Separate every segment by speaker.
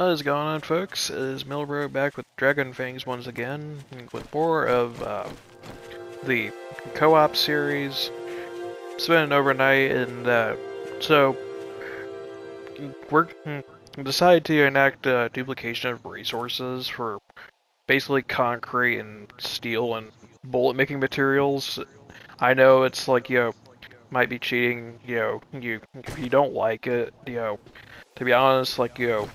Speaker 1: What is going on, folks? Is Milbro back with Dragon Fangs once again, with more of uh, the co-op series. It's overnight, and uh, so we're decided to enact duplication of resources for basically concrete and steel and bullet making materials. I know it's like you know might be cheating. You know, you if you don't like it, you know, to be honest, like you know,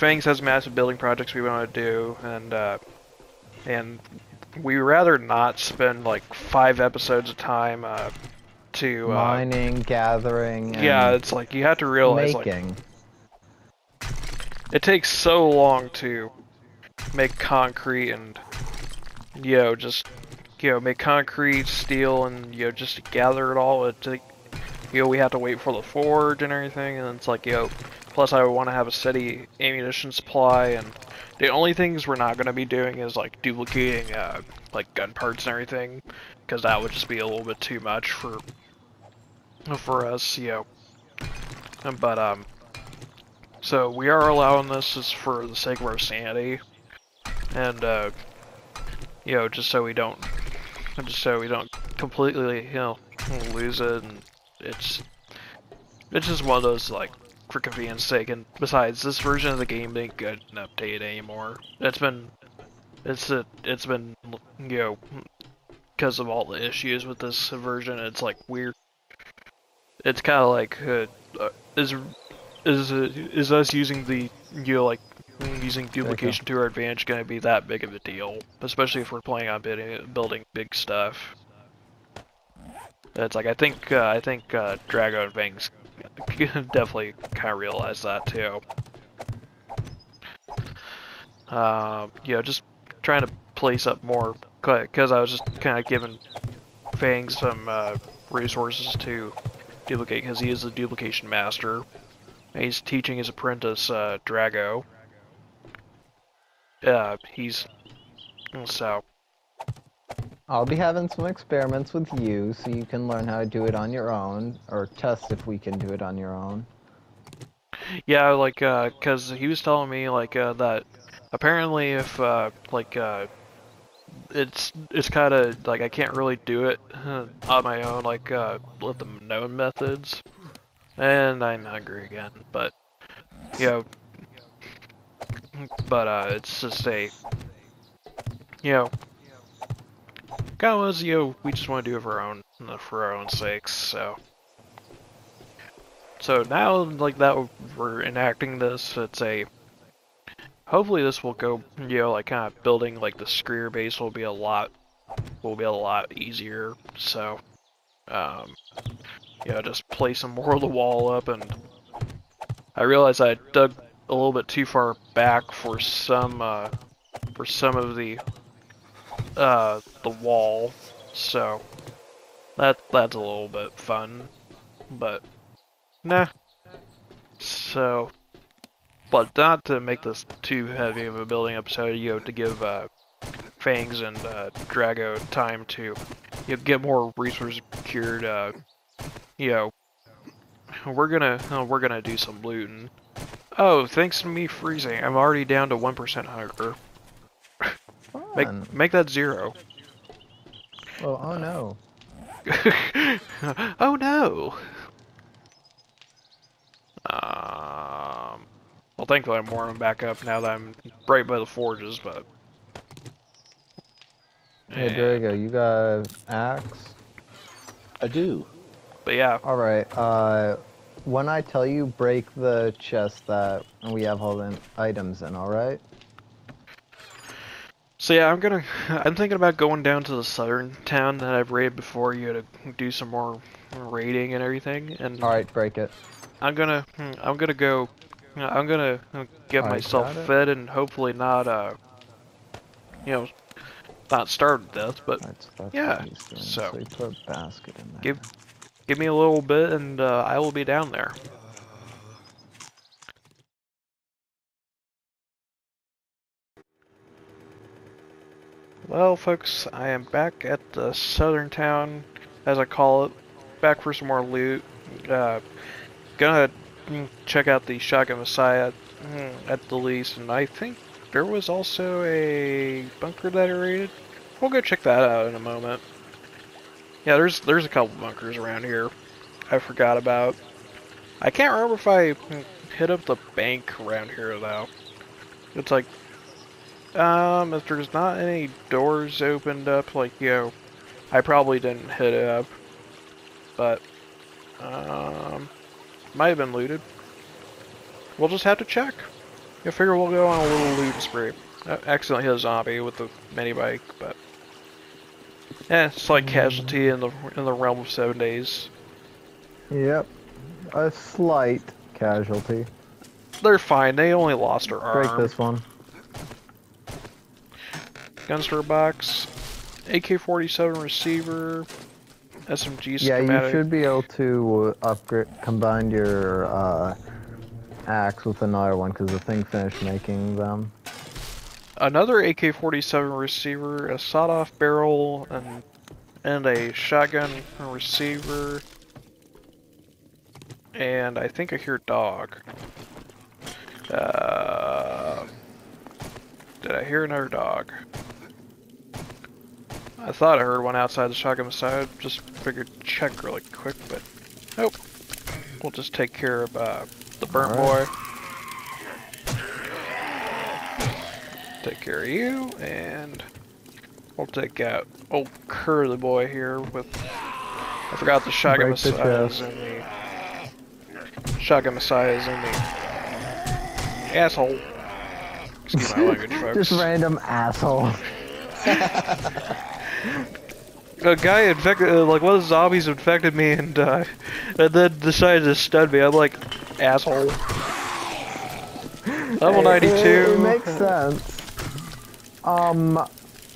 Speaker 1: Fangs has massive building projects we want to do, and uh, and we rather not spend like five episodes of time uh, to uh,
Speaker 2: mining, gathering.
Speaker 1: Yeah, it's like you have to realize
Speaker 2: making.
Speaker 1: like it takes so long to make concrete and you know just you know make concrete, steel, and you know just gather it all. It you know we have to wait for the forge and everything, and it's like you know. Plus, I want to have a steady ammunition supply, and the only things we're not going to be doing is like duplicating uh, like gun parts and everything, because that would just be a little bit too much for for us, you know. But um, so we are allowing this just for the sake of our sanity, and uh, you know, just so we don't, just so we don't completely, you know, lose it. And it's it's just one of those like for convenience sake. And besides, this version of the game ain't good an update anymore. It's been it's a, it's been you know because of all the issues with this version. It's like weird. It's kind of like uh, uh, is is uh, is us using the you know like using duplication to our advantage going to be that big of a deal, especially if we're planning on building, building big stuff. It's like I think uh, I think uh, Dragon Fangs definitely kind of realize that too. Uh, you know, just trying to place up more because I was just kind of giving Fang some uh, resources to duplicate because he is the duplication master. He's teaching his apprentice uh, Drago. Uh, he's so.
Speaker 2: I'll be having some experiments with you so you can learn how to do it on your own, or test if we can do it on your own.
Speaker 1: Yeah, like, uh, cause he was telling me, like, uh, that apparently if, uh, like, uh, it's, it's kind of, like, I can't really do it on my own, like, uh, with the known methods. And I'm hungry again, but, you know, but, uh, it's just a, you know, know, we just want to do it for our own, for our own sakes, so. So now, like that, we're enacting this. It's a. Hopefully, this will go. You know, like kind of building like the screamer base will be a lot. Will be a lot easier. So, um, yeah, just place some more of the wall up, and I realized I dug a little bit too far back for some, uh, for some of the, uh, the wall. So that that's a little bit fun, but. Nah. So, but not to make this too heavy of a building episode, you know, to give uh, Fangs and uh, Drago time to you know, get more resources procured. Uh, you know, we're gonna uh, we're gonna do some looting. Oh, thanks to me freezing, I'm already down to one percent hunger. Make make that zero.
Speaker 2: Oh, oh no.
Speaker 1: oh no. Um, well, thankfully I'm warming back up now that I'm right by the forges, but...
Speaker 2: Hey, Drago, you go. You got axe?
Speaker 3: I do.
Speaker 1: But yeah.
Speaker 2: Alright, uh, when I tell you, break the chest that we have all the items in, alright?
Speaker 1: So yeah, I'm gonna, I'm thinking about going down to the southern town that I've raided before you to do some more raiding and everything, and...
Speaker 2: Alright, break it.
Speaker 1: I'm gonna, I'm gonna go, I'm gonna get
Speaker 2: Right,
Speaker 1: myself fed and hopefully not, uh, you know, not starve to death, but
Speaker 2: That's, that's
Speaker 1: yeah,
Speaker 2: what he's doing.
Speaker 1: so-
Speaker 2: so you put a basket in there.
Speaker 1: give, give me a little bit and uh, I will be down there. Well, folks, I am back at the southern town, as I call it, back for some more loot. Uh, gonna mm, check out the Shotgun Messiah. mm, at the least, and I think there was also a bunker that I raided. We'll go check that out in a moment. Yeah, there's there's a couple bunkers around here. I forgot about. I can't remember if I hit up the bank around here though. It's like, um, if there's not any doors opened up, like you know, I probably didn't hit it up, but um, might have been looted. We'll just have to check. I figure we'll go on a little loot spree. I accidentally hit a zombie with the mini bike, but yeah, it's like casualty in the in the realm of seven days.
Speaker 2: Yep. A slight casualty.
Speaker 1: They're fine. They only lost their
Speaker 2: Break this one.
Speaker 1: Gunster box, AK-47 receiver, SMG schematic.
Speaker 2: Yeah, you should be able to upgrade, combine your uh, axe with another one because the thing finished making them.
Speaker 1: Another AK-47 receiver, a sawed-off barrel, and and a shotgun receiver. And I think I hear dog. Uh, did I hear another dog? I thought I heard one outside the shotgun side. Just figured check really quick, but nope. We'll just take care of uh, the burnt
Speaker 2: Alright.
Speaker 1: boy. Take care of you, and we'll take out old curly boy here with. I forgot the shotgun
Speaker 2: Break the
Speaker 1: messiah is
Speaker 2: chest.
Speaker 1: in the. Shotgun messiah is in the asshole. Excuse my language, folks.
Speaker 2: Just random asshole.
Speaker 1: a guy infected, uh, like one of the zombies infected me and uh, and then decided to stun me. I'm like, asshole. Level
Speaker 2: It- it-
Speaker 1: 92.
Speaker 2: It, makes sense. Um,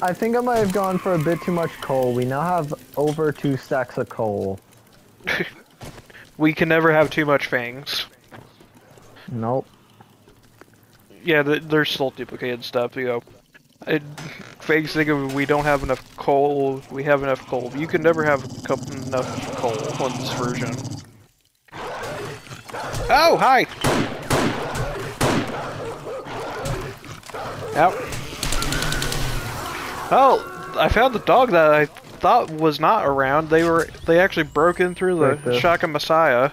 Speaker 2: I think I might have gone for a bit too much coal. We now have over two stacks of coal.
Speaker 1: We can never have too much fangs.
Speaker 2: Nope.
Speaker 1: Yeah, th there's still duplicated stuff, you know. It, think of we don't have enough coal, we have enough coal. You can never have enough coal on this version. Oh, hi! Yep. Oh, I found the dog that I thought was not around. They were they actually broke in through the
Speaker 2: this.
Speaker 1: Shotgun Messiah.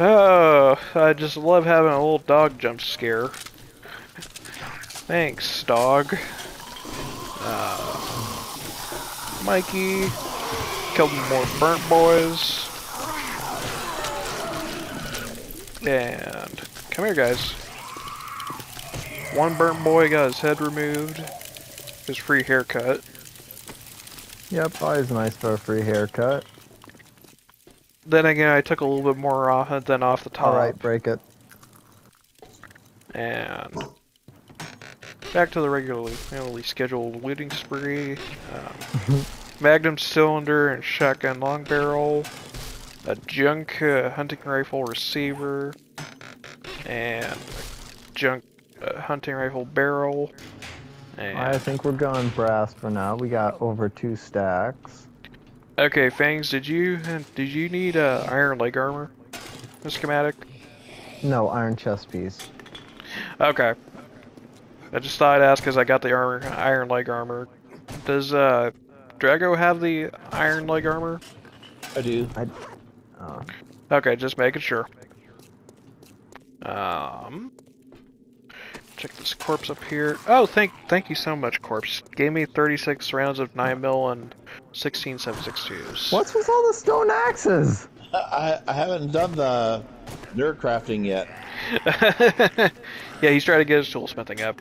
Speaker 1: Oh, I just love having a little dog jump scare. Thanks, dog. Uh, Mikey. Couple more burnt boys. And come here, guys. One burnt boy got his head removed. His free haircut.
Speaker 2: Yep, always nice for a free haircut.
Speaker 1: Then again, I took a little bit more off than off the top.
Speaker 2: Alright, break it.
Speaker 1: And back to the regularly, regularly scheduled looting spree. Um, Magnum cylinder and shotgun long barrel, a junk uh, hunting rifle receiver, and a junk uh, hunting rifle barrel. And
Speaker 2: I think we're going brass for now. We got over two stacks.
Speaker 1: okay, Fangs, did you did you need uh, iron leg armor? The schematic.
Speaker 2: No, iron chest piece.
Speaker 1: Okay. I just thought I'd ask because I got the armor, iron leg armor. Does uh, Drago have the iron leg armor?
Speaker 3: I do.
Speaker 2: Oh,
Speaker 1: Okay, just making sure. Um, check this corpse up here. Oh, thank thank you so much, corpse. Gave me 36 rounds of 9 mil and 16 762s.
Speaker 2: What's with all the stone axes?
Speaker 3: I, I haven't done the nerd crafting yet.
Speaker 1: yeah, he's trying to get his tool smithing up.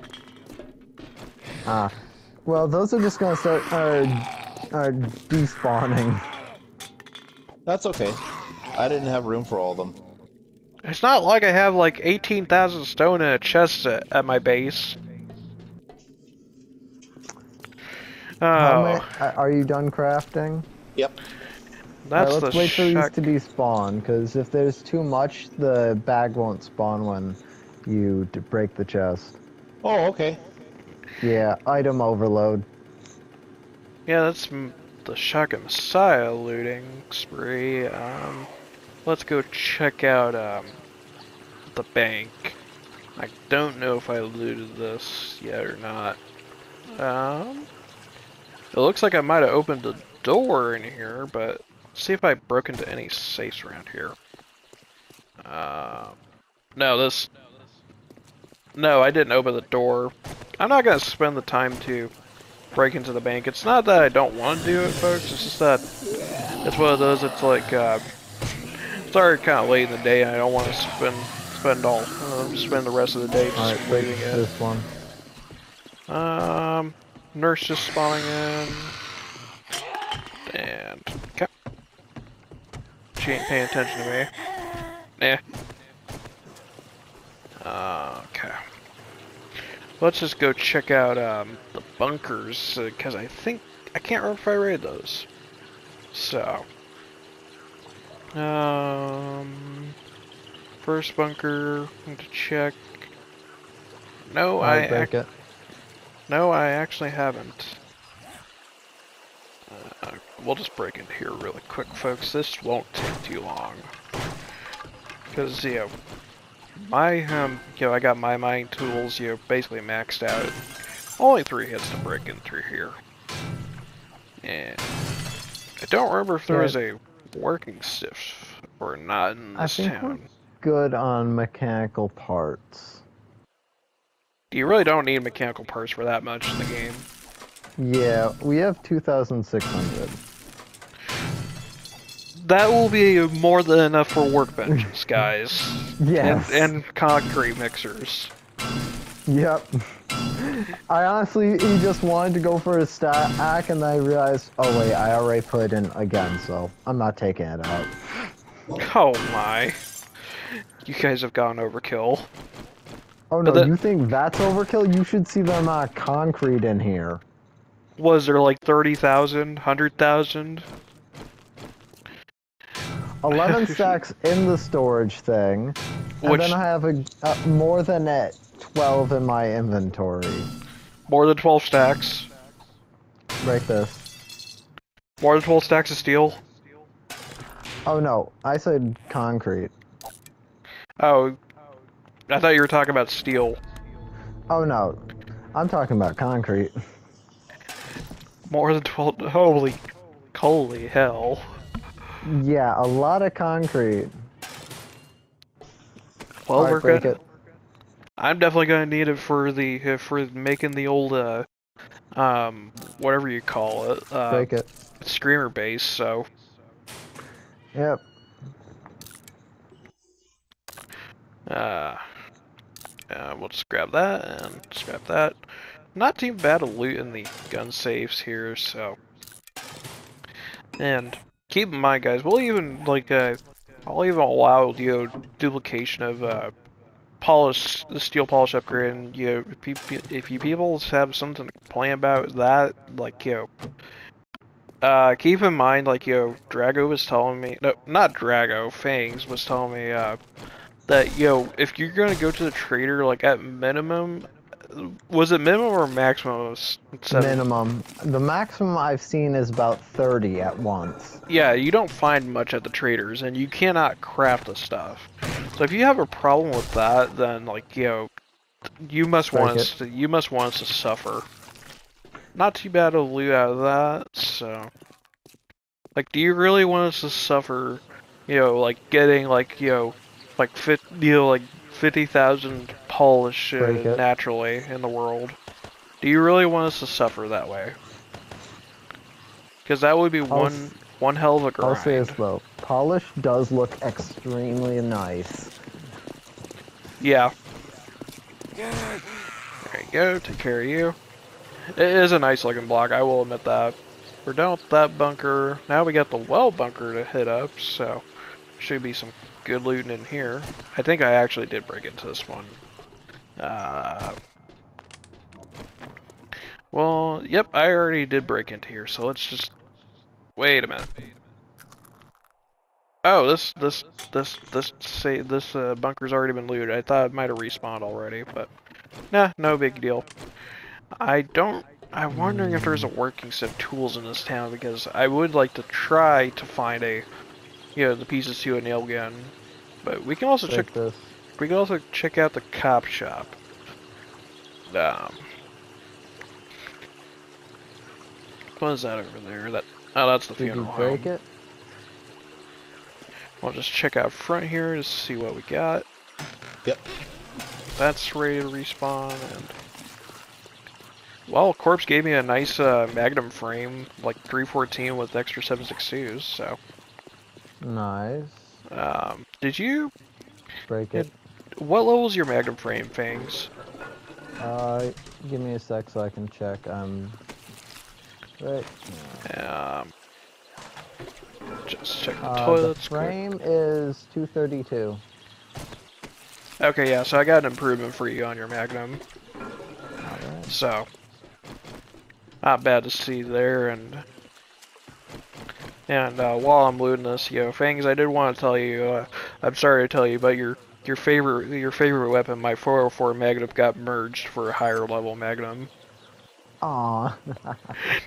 Speaker 2: Ah. Well, those are just gonna start uh, uh, despawning.
Speaker 3: That's okay. I didn't have room for all of them.
Speaker 1: It's not like I have like 18,000 stone in a chest at, at my base. Oh,
Speaker 2: many, uh, are you done crafting?
Speaker 3: Yep.
Speaker 1: That's
Speaker 2: Alright, let's
Speaker 1: the
Speaker 2: wait for these to be spawned, because if there's too much, the bag won't spawn when you d- break the chest.
Speaker 3: Oh, okay.
Speaker 2: Yeah, item overload.
Speaker 1: Yeah, that's m- the Shotgun Messiah looting spree. Um, let's go check out um, the bank. I don't know if I looted this yet or not. Um, it looks like I might have opened a door in here, but see if I broke into any safes around here. Uh, no, this. No, I didn't open the door. I'm not gonna spend the time to break into the bank. It's not that I don't want to do it, folks. It's just that it's one of those. It's like uh, it's already kind of late in the day, and I don't want to spend spend all uh, spend the rest of the day just
Speaker 2: Alright, break
Speaker 1: looting
Speaker 2: this one.
Speaker 1: Um, nurse just spawning in. And, okay. She ain't paying attention to me. Yeah. Uh, okay. Let's just go check out, um, the bunkers, because I think, I can't remember if I raided those. So. Um, first bunker, need to check. No, I
Speaker 2: Alright, break
Speaker 1: ac-
Speaker 2: it.
Speaker 1: no, I actually haven't. We'll just break into here really quick, folks. This won't take too long. Because, you know, my, um, you know, I got my mining tools, you know, basically maxed out. Only three hits to break in through here. And I don't remember if there
Speaker 2: Yeah.
Speaker 1: was a working stiff or not in
Speaker 2: I
Speaker 1: this
Speaker 2: think we're
Speaker 1: town.
Speaker 2: good on mechanical parts.
Speaker 1: You really don't need mechanical parts for that much in the game.
Speaker 2: Yeah, we have 2,600.
Speaker 1: That will be more than enough for workbenches, guys.
Speaker 2: Yes.
Speaker 1: And, and concrete mixers.
Speaker 2: Yep. I honestly, just wanted to go for a stack, and then I realized, oh wait, I already put it in again, so I'm not taking it out.
Speaker 1: Oh my. You guys have gone overkill.
Speaker 2: Oh no, you think that's overkill? You should see the amount of concrete in here.
Speaker 1: Was there like 30,000? 100,000?
Speaker 2: 11 stacks in the storage thing, and
Speaker 1: Which,
Speaker 2: then I have a, uh, more than uh, 12 in my inventory.
Speaker 1: more than 12 stacks?
Speaker 2: Break this.
Speaker 1: More than 12 stacks of steel?
Speaker 2: Oh no, I said concrete.
Speaker 1: Oh, I thought you were talking about steel.
Speaker 2: Oh no, I'm talking about concrete.
Speaker 1: More than 12. Holy, holy hell.
Speaker 2: Yeah, a lot of concrete.
Speaker 1: Well,
Speaker 2: Alright,
Speaker 1: we're good.
Speaker 2: it.
Speaker 1: I'm definitely gonna need it for the for making the old uh um whatever you call it uh
Speaker 2: Break it.
Speaker 1: screamer base. So
Speaker 2: Yep.
Speaker 1: uh, uh we'll just grab that and just grab that. Not too bad of loot in the gun safes here. So and keep in mind, guys, we'll even like uh I'll even allow you know duplication of uh polish the steel polish upgrade and you know if, you, if you people have something to complain about that like you know uh keep in mind like you know drago was telling me no not drago fangs was telling me uh that you know if you're gonna go to the trader like at minimum was it minimum or maximum?
Speaker 2: Minimum. The maximum I've seen is about 30 at once.
Speaker 1: yeah, you don't find much at the traders, and you cannot craft the stuff. So if you have a problem with that, then like you know, you must
Speaker 2: Break
Speaker 1: want us to, you must want us to suffer. Not too bad of loot out of that. So, like, do you really want us to suffer? You know, like getting like you know, like fit, you know, like fifty thousand polish uh, naturally in the world. Do you really want us to suffer that way? Because that would be
Speaker 2: I'll
Speaker 1: one one hell of a
Speaker 2: I'll say this though. Polish does look extremely nice.
Speaker 1: Yeah. There you go, take care of you. It is a nice looking block, I will admit that. We're done with that bunker. Now we got the well bunker to hit up, so should be some good looting in here. I think I actually did break into this one. Uh, well, yep, I already did break into here, so let's just wait a minute. Oh, this this this this say this uh, bunker's already been looted. I thought it might have respawned already, but nah, no big deal. I don't. I'm wondering if there's a working set of tools in this town because I would like to try to find a, you know, the pieces to a nail gun. But we can also check.
Speaker 2: This.
Speaker 1: we can also check out the cop shop. Um, what is that over there? That oh, that's the
Speaker 2: Did you
Speaker 1: funeral
Speaker 2: break
Speaker 1: home.
Speaker 2: it?
Speaker 1: We'll just check out front here to see what we got.
Speaker 3: Yep.
Speaker 1: That's ready to respawn and. Well, Corpse gave me a nice uh, Magnum frame, like 314 with extra 762s, so.
Speaker 2: Nice.
Speaker 1: Um, did you
Speaker 2: Break it.
Speaker 1: What level's your Magnum frame, Fangs?
Speaker 2: Uh, give me a sec so I can check. Um, right.
Speaker 1: Um, just check the
Speaker 2: Uh, the
Speaker 1: toilets. quick.
Speaker 2: frame is 232.
Speaker 1: Okay, yeah, so I got an improvement for you on your Magnum. So, not bad to see there. And and uh, while I'm looting this, yo, Fangs, I did want to tell you. Uh, I'm sorry to tell you, but your your favorite your favorite weapon, my 404 Magnum, got merged for a higher level Magnum.
Speaker 2: Aw,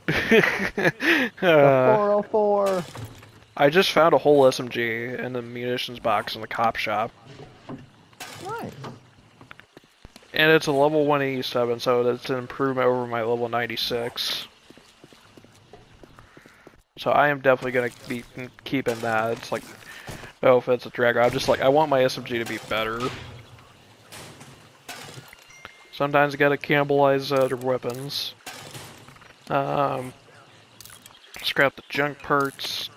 Speaker 1: uh,
Speaker 2: 404.
Speaker 1: I just found a whole SMG in the munitions box in the cop shop.
Speaker 2: Nice.
Speaker 1: And it's a level 187, so that's an improvement over my level 96. So I am definitely gonna be keeping that. It's like, no offense to Drago, I'm just like, I want my SMG to be better. Sometimes you gotta cannibalize other weapons. Um, scrap the junk parts.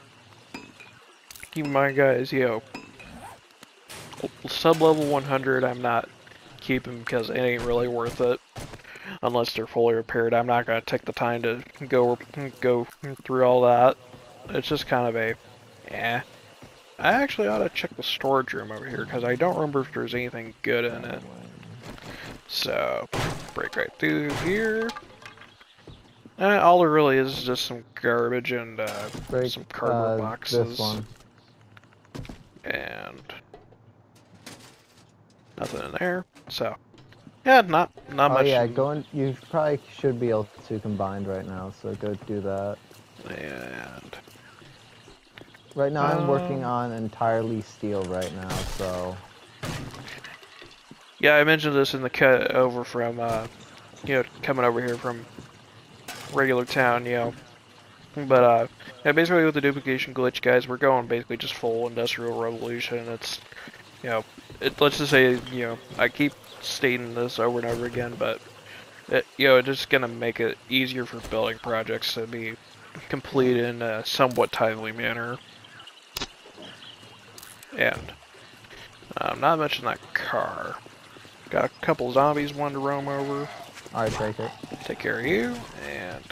Speaker 1: Keep in mind, guys, yo, sub level 100, I'm not keeping because it ain't really worth it unless they're fully repaired. I'm not gonna take the time to go go through all that. It's just kind of a, eh. I actually ought to check the storage room over here because I don't remember if there's anything good in it. So break right through here. Eh, all there really is is just some garbage and uh,
Speaker 2: Break
Speaker 1: some cardboard
Speaker 2: uh,
Speaker 1: boxes
Speaker 2: this one.
Speaker 1: and nothing in there. So, yeah, not not
Speaker 2: Oh
Speaker 1: much.
Speaker 2: yeah, go and you probably should be able to combine right now, so go do that.
Speaker 1: And
Speaker 2: Right now I'm working
Speaker 1: Um,
Speaker 2: on entirely steel right now, so
Speaker 1: yeah, I mentioned this in the cut over from, uh, you know, coming over here from regular town, you know. But uh, yeah, basically with the duplication glitch, guys, we're going basically just full industrial revolution. It's, you know, it, let's just say, you know, I keep stating this over and over again, but it, you know, it's just gonna make it easier for building projects to be completed in a somewhat timely manner. And um, not mention that car. Got a couple zombies wanting to roam over.
Speaker 2: I break it.
Speaker 1: Take care of you, and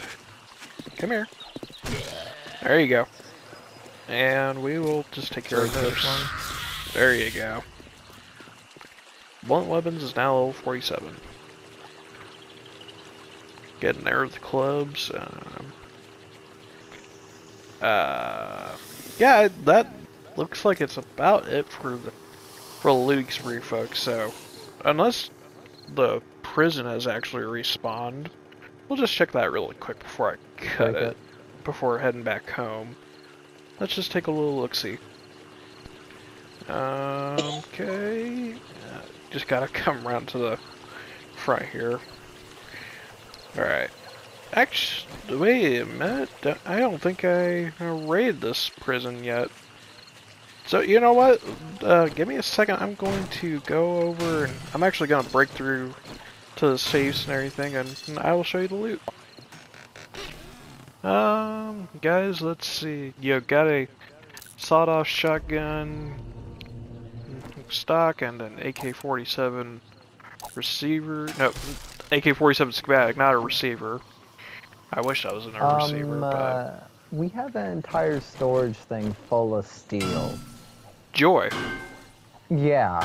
Speaker 1: come here. There you go. And we will just take care of
Speaker 2: this. one.
Speaker 1: There you go. Blunt weapons is now level 47. Getting there with the clubs. Um, uh, yeah, that looks like it's about it for the for the looting spree, folks. So, unless the prison has actually respawned, we'll just check that really quick before I cut
Speaker 2: Break
Speaker 1: it,
Speaker 2: it.
Speaker 1: before heading back home. Let's just take a little look Okay, uh, just gotta come around to the front here. Alright. Actually, wait a minute. I don't think I raided this prison yet. So, you know what? Uh, give me a second. I'm going to go over and I'm actually going to break through to the safes and everything and I will show you the loot. Um, guys, let's see. You got a sawed-off shotgun stock and an AK-47 receiver. No, AK-47 schematic, not a receiver. I wish I was in a receiver,
Speaker 2: Um,
Speaker 1: but
Speaker 2: uh, we have an entire storage thing full of steel.
Speaker 1: joy.
Speaker 2: Yeah.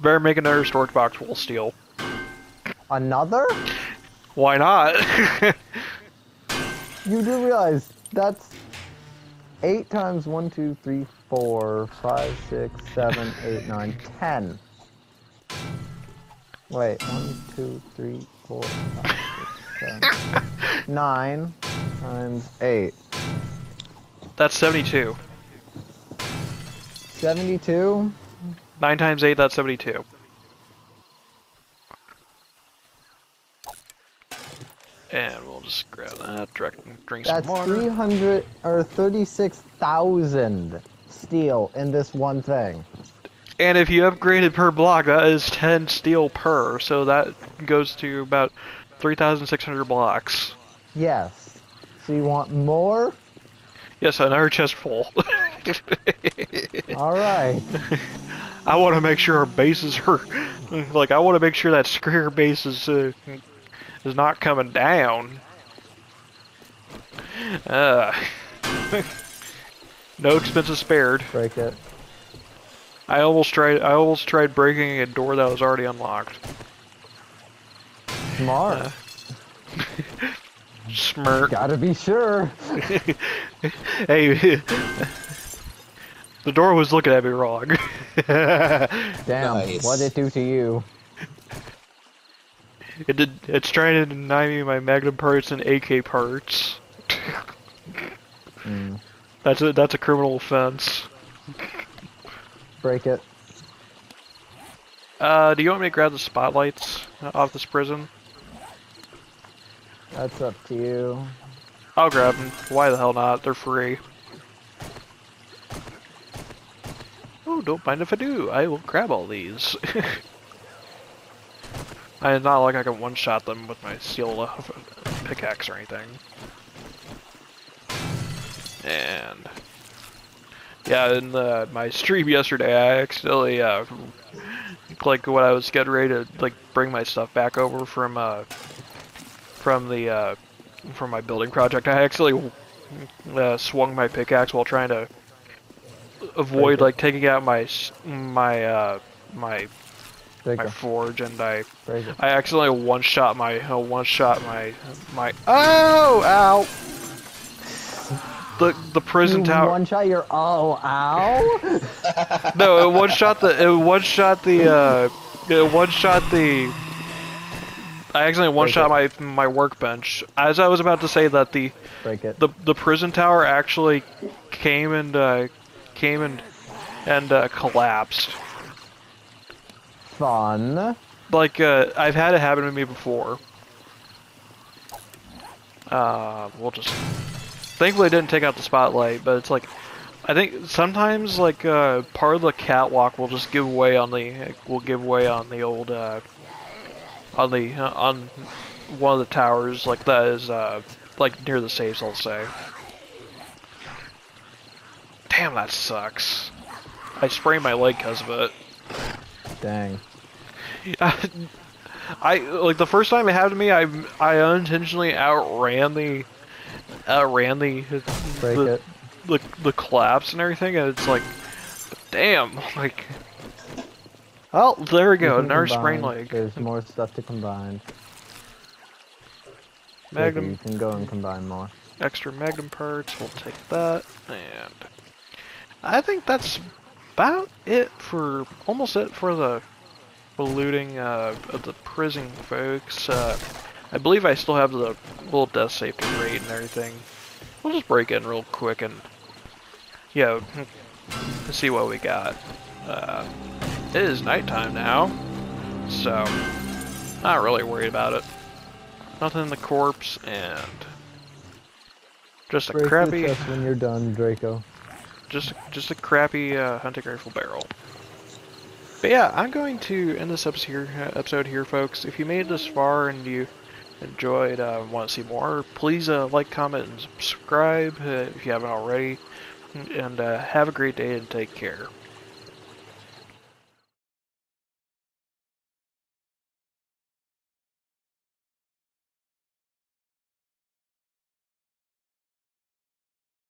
Speaker 1: Better make another storage box full of steel.
Speaker 2: Another?
Speaker 1: Why not?
Speaker 2: You do realize that's eight times one, two, three, four, five, six, seven, eight, nine, ten. Wait, one, two, three, four, five, six, seven, nine times eight.
Speaker 1: That's 72.
Speaker 2: 72?
Speaker 1: Nine times eight, that's seventy-two. And we'll just grab that, drink, drink
Speaker 2: That's
Speaker 1: some water.
Speaker 2: That's 300 or 36,000 steel in this one thing.
Speaker 1: And if you upgraded per block, that is 10 steel per, so that goes to about 3,600 blocks.
Speaker 2: Yes. So you want more?
Speaker 1: Yes, another chest full.
Speaker 2: All right.
Speaker 1: I want to make sure our bases are, like, I want to make sure that screamer base is, uh, is not coming down. Uh, no expenses spared.
Speaker 2: Break it.
Speaker 1: I almost tried. I almost tried breaking a door that was already unlocked.
Speaker 2: Smart.
Speaker 1: Uh, Smirk.
Speaker 2: Gotta be sure.
Speaker 1: hey, the door was looking at me wrong.
Speaker 2: Damn.
Speaker 3: Nice.
Speaker 2: What did it do to you?
Speaker 1: it did. It's trying to deny me my Magnum parts and AK parts.
Speaker 2: Mm.
Speaker 1: That's a that's a criminal offense.
Speaker 2: Break it.
Speaker 1: Uh, do you want me to grab the spotlights off this prison?
Speaker 2: That's up to you.
Speaker 1: I'll grab them. Why the hell not? They're free. Oh, don't mind if I do. I will grab all these. I it's not like I can one-shot them with my steel pickaxe or anything. And yeah, in the, my stream yesterday, I accidentally uh, like when I was getting ready to like bring my stuff back over from uh from the uh from my building project, I actually uh, swung my pickaxe while trying to avoid like taking out my my uh my my forge and I. I accidentally one shot my uh, one shot my my oh ow the the prison
Speaker 2: You
Speaker 1: tower
Speaker 2: One shot your oh ow.
Speaker 1: no it one shot the it one shot the uh it one shot the I accidentally one shot my my workbench as I was about to say that the
Speaker 2: Break it.
Speaker 1: the the prison tower actually came and uh, came and and uh, collapsed.
Speaker 2: Fun.
Speaker 1: Like uh, I've had it happen to me before. Uh, we'll just. Thankfully, I didn't take out the spotlight, but it's like, I think sometimes like uh, part of the catwalk will just give way on the will give way on the old uh, on the uh, on one of the towers like that is uh, like near the safes. I'll say. Damn, that sucks. I sprained my leg because of it.
Speaker 2: Dang.
Speaker 1: I like the first time it happened to me. I I unintentionally outran the the
Speaker 2: Break
Speaker 1: the,
Speaker 2: it.
Speaker 1: the the collapse and everything, and it's like, damn, like. Oh, there we go. Another sprain leg.
Speaker 2: There's more stuff to combine.
Speaker 1: Magnum
Speaker 2: You can go and combine more.
Speaker 1: extra magnum parts. We'll take that, and I think that's about it for almost it for the the looting uh, of the prison, folks. Uh, I believe I still have the little death safety rate and everything. We'll just break in real quick and yeah, see what we got. Uh, it is nighttime now, so not really worried about it. Nothing in the corpse and just a
Speaker 2: Break
Speaker 1: crappy,
Speaker 2: when you're done, Drago.
Speaker 1: just just a crappy uh, hunting rifle barrel. But yeah, I'm going to end this episode here, episode here, folks. If you made it this far and you enjoyed, uh, want to see more, please uh, like, comment, and subscribe uh, if you haven't already. And uh, have a great day and take care.